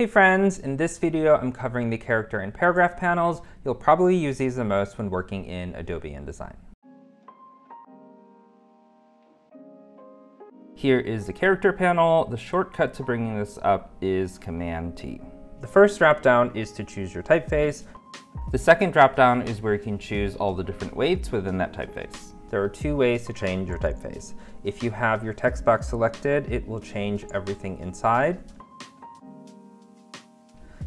Hey friends, in this video I'm covering the character and paragraph panels. You'll probably use these the most when working in Adobe InDesign. Here is the character panel. The shortcut to bringing this up is Command T. The first dropdown is to choose your typeface. The second dropdown is where you can choose all the different weights within that typeface. There are two ways to change your typeface. If you have your text box selected, it will change everything inside.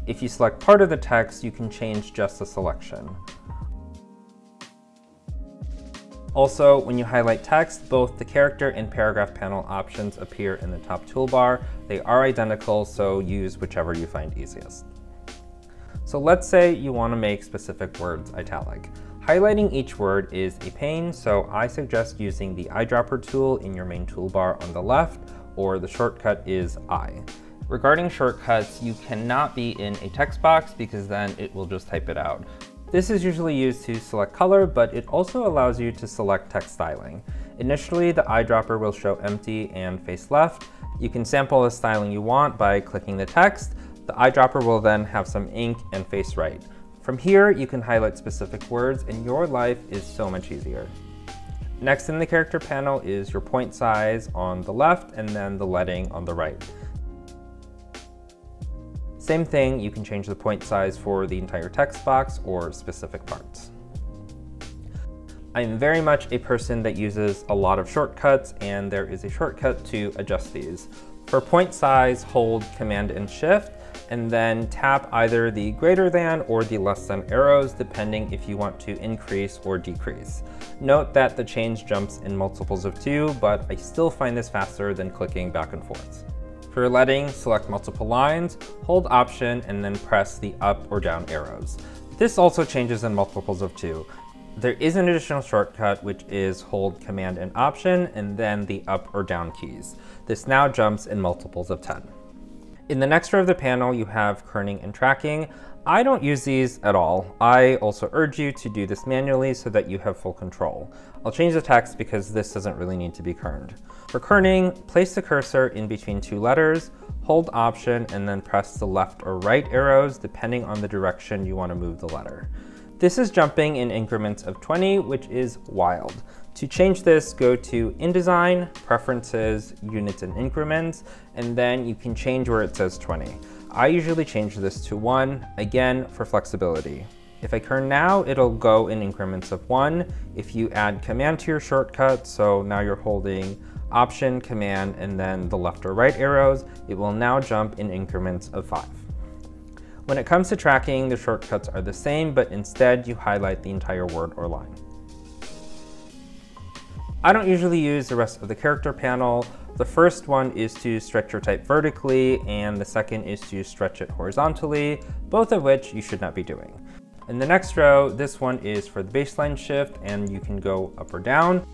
If you select part of the text, you can change just the selection. Also, when you highlight text, both the character and paragraph panel options appear in the top toolbar. They are identical, so use whichever you find easiest. So let's say you want to make specific words italic. Highlighting each word is a pain, so I suggest using the eyedropper tool in your main toolbar on the left, or the shortcut is I. Regarding shortcuts, you cannot be in a text box because then it will just type it out. This is usually used to select color, but it also allows you to select text styling. Initially, the eyedropper will show empty and face left. You can sample the styling you want by clicking the text. The eyedropper will then have some ink and face right. From here, you can highlight specific words and your life is so much easier. Next in the character panel is your point size on the left and then the leading on the right. Same thing, you can change the point size for the entire text box or specific parts. I'm very much a person that uses a lot of shortcuts and there is a shortcut to adjust these. For point size, hold Command and Shift and then tap either the greater than or the less than arrows depending if you want to increase or decrease. Note that the change jumps in multiples of two, but I still find this faster than clicking back and forth. For leading, select multiple lines, hold Option, and then press the up or down arrows. This also changes in multiples of two. There is an additional shortcut, which is hold Command and Option, and then the up or down keys. This now jumps in multiples of 10. In the next row of the panel, you have kerning and tracking. I don't use these at all. I also urge you to do this manually so that you have full control. I'll change the text because this doesn't really need to be kerned. For kerning, place the cursor in between two letters, hold option, and then press the left or right arrows depending on the direction you want to move the letter. This is jumping in increments of 20, which is wild. To change this, go to InDesign, Preferences, Units and Increments, and then you can change where it says 20. I usually change this to 1, again, for flexibility. If I kern now, it'll go in increments of 1. If you add Command to your shortcut, so now you're holding Option, Command, and then the left or right arrows, it will now jump in increments of 5. When it comes to tracking, the shortcuts are the same, but instead you highlight the entire word or line. I don't usually use the rest of the character panel. The first one is to stretch your type vertically, and the second is to stretch it horizontally, both of which you should not be doing. In the next row, this one is for the baseline shift, and you can go up or down.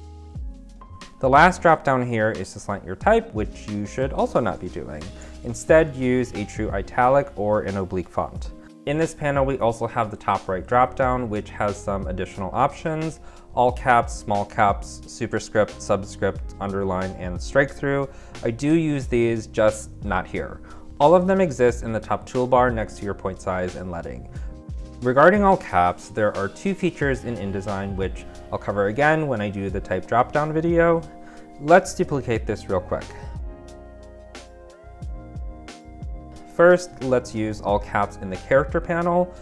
The last drop down here is to slant your type, which you should also not be doing. Instead, use a true italic or an oblique font. In this panel, we also have the top right dropdown, which has some additional options, all caps, small caps, superscript, subscript, underline, and strike through. I do use these, just not here. All of them exist in the top toolbar next to your point size and leading. Regarding all caps, there are two features in InDesign, which I'll cover again when I do the type dropdown video. Let's duplicate this real quick. First, let's use all caps in the character panel.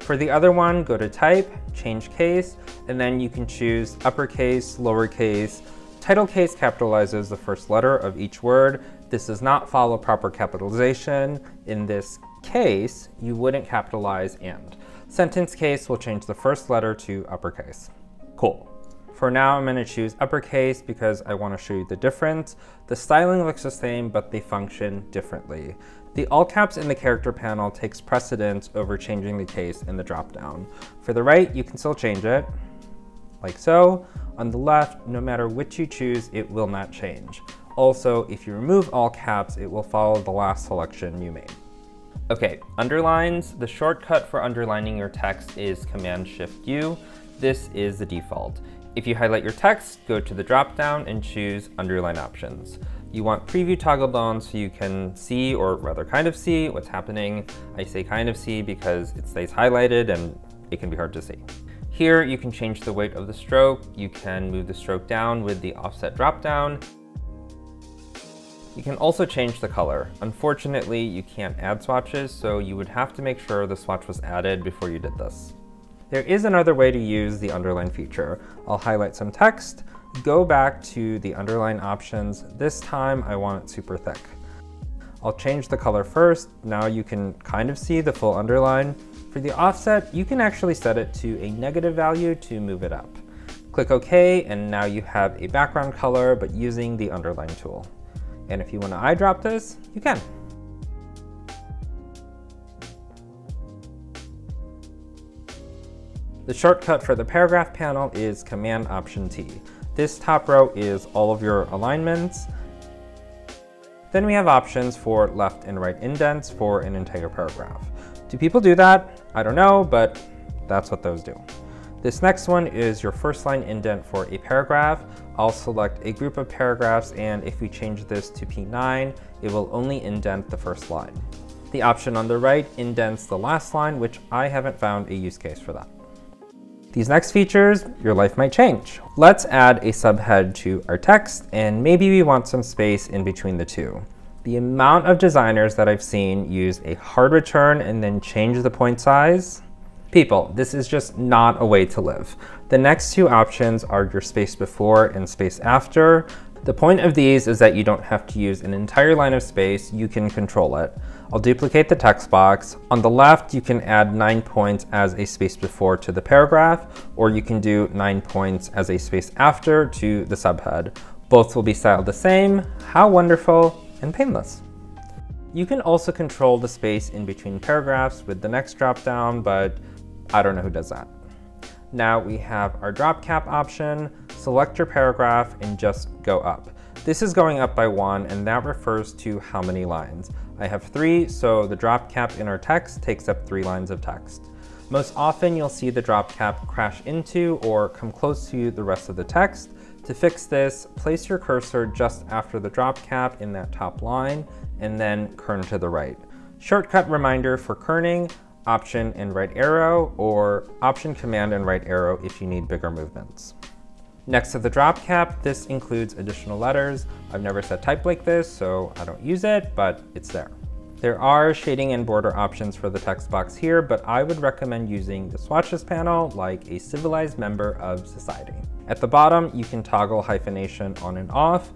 For the other one, go to type, change case, and then you can choose uppercase, lowercase. Title case capitalizes the first letter of each word. This does not follow proper capitalization. In this case, you wouldn't capitalize and. Sentence case will change the first letter to uppercase. Cool. For now, I'm gonna choose uppercase because I wanna show you the difference. The styling looks the same, but they function differently. The all caps in the character panel takes precedence over changing the case in the dropdown. For the right, you can still change it, like so. On the left, no matter which you choose, it will not change. Also, if you remove all caps, it will follow the last selection you made. Okay, underlines. The shortcut for underlining your text is Command-Shift-U. This is the default. If you highlight your text, go to the dropdown and choose Underline Options. You want preview toggled on so you can see, or rather kind of see, what's happening. I say kind of see because it stays highlighted and it can be hard to see. Here you can change the weight of the stroke. You can move the stroke down with the offset dropdown. You can also change the color. Unfortunately, you can't add swatches, so you would have to make sure the swatch was added before you did this. There is another way to use the underline feature. I'll highlight some text, go back to the underline options. This time I want it super thick. I'll change the color first. Now you can kind of see the full underline. For the offset, you can actually set it to a negative value to move it up. Click OK, and now you have a background color, but using the underline tool. And if you want to eyedrop this, you can. The shortcut for the paragraph panel is Command Option T. This top row is all of your alignments. Then we have options for left and right indents for an entire paragraph. Do people do that? I don't know, but that's what those do. This next one is your first line indent for a paragraph. I'll select a group of paragraphs and if we change this to P9, it will only indent the first line. The option on the right indents the last line, which I haven't found a use case for that. These next features, your life might change. Let's add a subhead to our text and maybe we want some space in between the two. The amount of designers that I've seen use a hard return and then change the point size People, this is just not a way to live. The next two options are your space before and space after. The point of these is that you don't have to use an entire line of space, you can control it. I'll duplicate the text box. On the left, you can add nine points as a space before to the paragraph, or you can do nine points as a space after to the subhead. Both will be styled the same. How wonderful and painless. You can also control the space in between paragraphs with the next dropdown, but I don't know who does that. Now we have our drop cap option, select your paragraph and just go up. This is going up by one and that refers to how many lines. I have three, so the drop cap in our text takes up three lines of text. Most often you'll see the drop cap crash into or come close to the rest of the text. To fix this, place your cursor just after the drop cap in that top line and then kern to the right. Shortcut reminder for kerning, Option and right arrow, or Option Command and right arrow if you need bigger movements. Next to the drop cap, this includes additional letters. I've never set type like this, so I don't use it, but it's there. There are shading and border options for the text box here, but I would recommend using the swatches panel like a civilized member of society. At the bottom, you can toggle hyphenation on and off,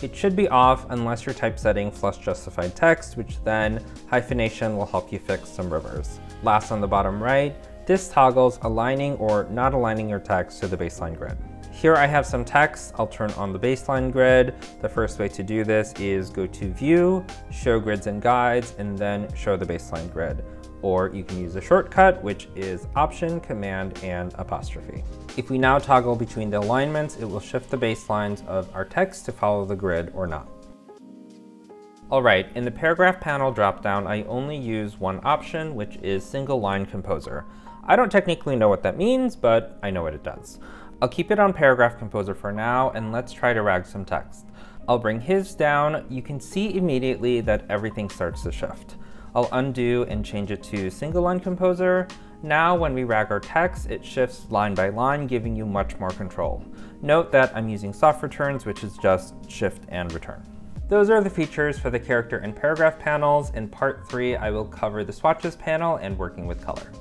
it should be off unless you're typesetting flush justified text, which then hyphenation will help you fix some rivers. Last on the bottom right, this toggles aligning or not aligning your text to the baseline grid. Here I have some text. I'll turn on the baseline grid. The first way to do this is go to View, Show Grids and Guides, and then show the baseline grid or you can use a shortcut, which is Option, Command, and apostrophe. If we now toggle between the alignments, it will shift the baselines of our text to follow the grid or not. Alright, in the paragraph panel dropdown, I only use one option, which is single line composer. I don't technically know what that means, but I know what it does. I'll keep it on paragraph composer for now, and let's try to rag some text. I'll bring his down. You can see immediately that everything starts to shift. I'll undo and change it to single line composer. Now when we rag our text, it shifts line by line, giving you much more control. Note that I'm using soft returns, which is just shift and return. Those are the features for the character and paragraph panels. In part three, I will cover the swatches panel and working with color.